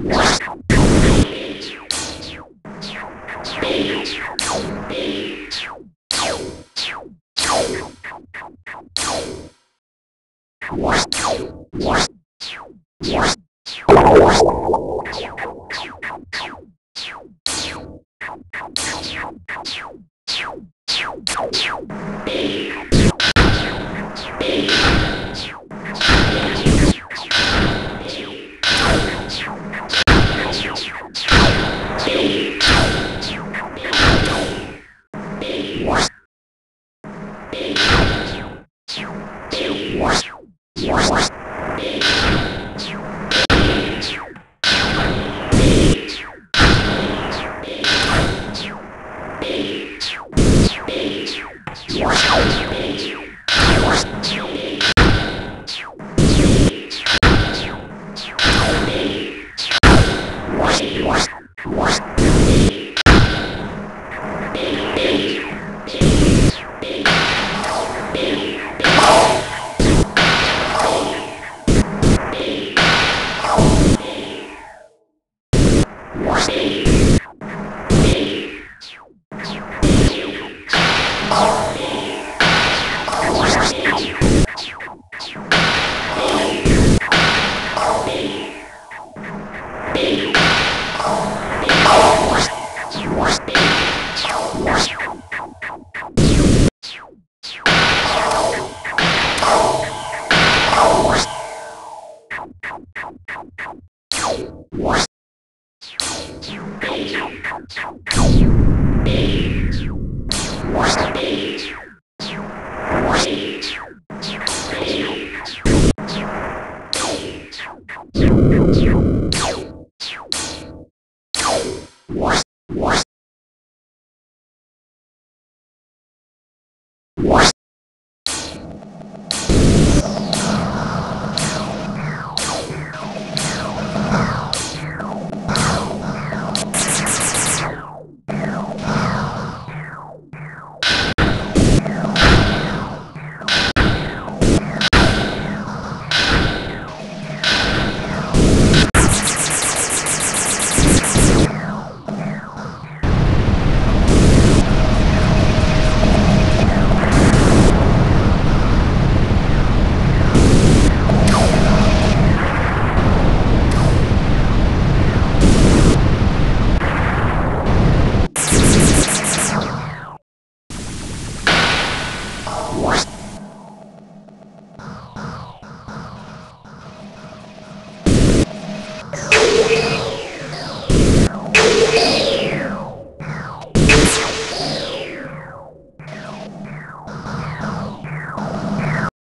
What? you you